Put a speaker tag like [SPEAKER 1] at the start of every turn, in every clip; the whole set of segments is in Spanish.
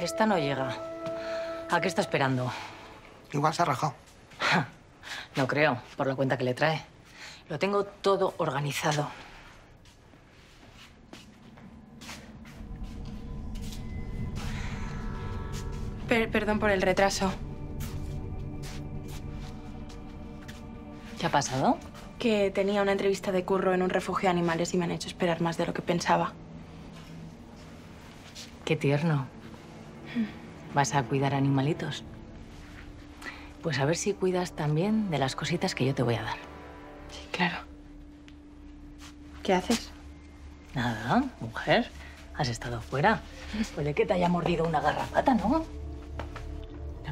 [SPEAKER 1] Esta no llega. ¿A qué está esperando?
[SPEAKER 2] Igual se ha rajado.
[SPEAKER 1] No creo, por la cuenta que le trae. Lo tengo todo organizado.
[SPEAKER 3] Per- perdón por el retraso.
[SPEAKER 1] ¿Qué ha pasado?
[SPEAKER 3] Que tenía una entrevista de curro en un refugio de animales y me han hecho esperar más de lo que pensaba.
[SPEAKER 1] Qué tierno. ¿Vas a cuidar animalitos? Pues a ver si cuidas también de las cositas que yo te voy a dar.
[SPEAKER 3] Sí, claro. ¿Qué haces?
[SPEAKER 1] Nada, mujer. Has estado fuera. Puede que te haya mordido una garrapata, ¿no?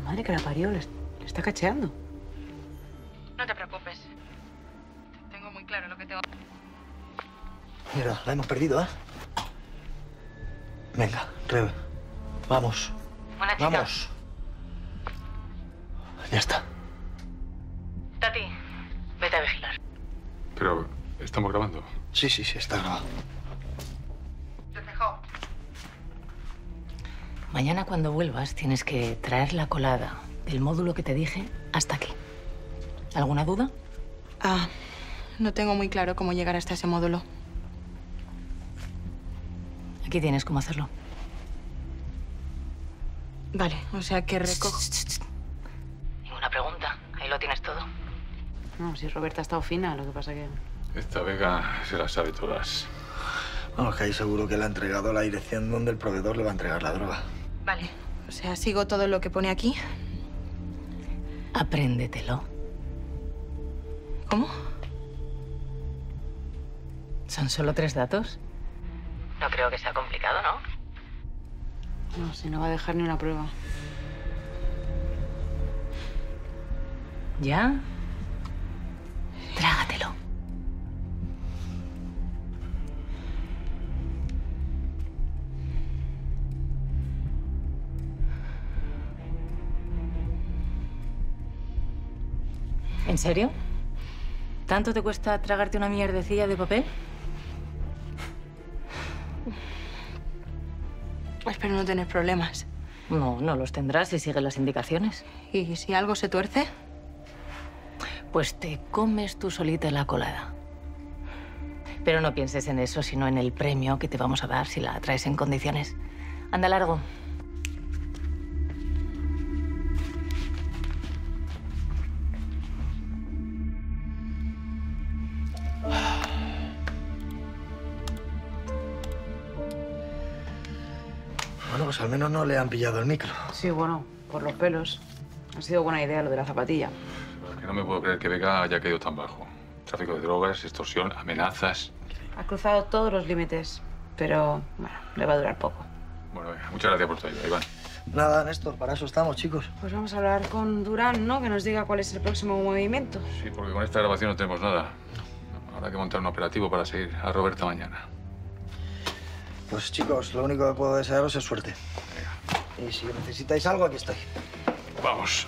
[SPEAKER 4] La madre que la parió le, le está cacheando.
[SPEAKER 3] No te preocupes. Tengo muy claro lo que tengo.
[SPEAKER 2] Mira, la hemos perdido, ¿eh? Venga, Rebe. Vamos.
[SPEAKER 1] Buena chica.
[SPEAKER 2] Vamos. Ya está.
[SPEAKER 1] Tati, vete a vigilar.
[SPEAKER 5] Pero estamos grabando.
[SPEAKER 2] Sí, sí, sí, está grabado.
[SPEAKER 1] Mañana cuando vuelvas tienes que traer la colada del módulo que te dije hasta aquí. ¿Alguna duda?
[SPEAKER 3] Ah, no tengo muy claro cómo llegar hasta ese módulo.
[SPEAKER 1] Aquí tienes cómo hacerlo.
[SPEAKER 3] Vale, o sea que recojo.
[SPEAKER 1] Ninguna pregunta. Ahí lo tienes todo.
[SPEAKER 4] No, si Roberta ha estado fina, lo que pasa que...
[SPEAKER 5] Esta Vega se las sabe todas.
[SPEAKER 2] Vamos, que ahí seguro que le ha entregado a la dirección donde el proveedor le va a entregar la droga.
[SPEAKER 3] Vale. O sea, sigo todo lo que pone aquí.
[SPEAKER 1] Apréndetelo.
[SPEAKER 3] ¿Cómo?
[SPEAKER 1] Son solo tres datos. No creo que sea complicado, ¿no?
[SPEAKER 4] No, si no va a dejar ni una prueba.
[SPEAKER 1] ¿Ya? ¿En serio? ¿Tanto te cuesta tragarte una mierdecilla de papel?
[SPEAKER 3] Espero no tener problemas.
[SPEAKER 1] No, no los tendrás si sigues las indicaciones.
[SPEAKER 3] ¿Y si algo se tuerce?
[SPEAKER 1] Pues te comes tú solita la colada. Pero no pienses en eso, sino en el premio que te vamos a dar si la traes en condiciones. Anda largo.
[SPEAKER 2] Bueno, pues al menos no le han pillado el micro.
[SPEAKER 4] Sí, bueno, por los pelos. Ha sido buena idea lo de la zapatilla.
[SPEAKER 5] Es que no me puedo creer que Vega haya caído tan bajo. Tráfico de drogas, extorsión, amenazas.
[SPEAKER 4] Ha cruzado todos los límites, pero bueno, le va a durar poco.
[SPEAKER 5] Bueno, muchas gracias por tu ayuda, Iván.
[SPEAKER 2] Nada, Néstor, para eso estamos, chicos.
[SPEAKER 4] Pues vamos a hablar con Durán, ¿no? Que nos diga cuál es el próximo movimiento.
[SPEAKER 5] Sí, porque con esta grabación no tenemos nada. Habrá que montar un operativo para seguir a Roberta mañana.
[SPEAKER 2] Pues chicos, lo único que puedo desearos es suerte. Y si necesitáis algo, aquí estoy.
[SPEAKER 5] Vamos.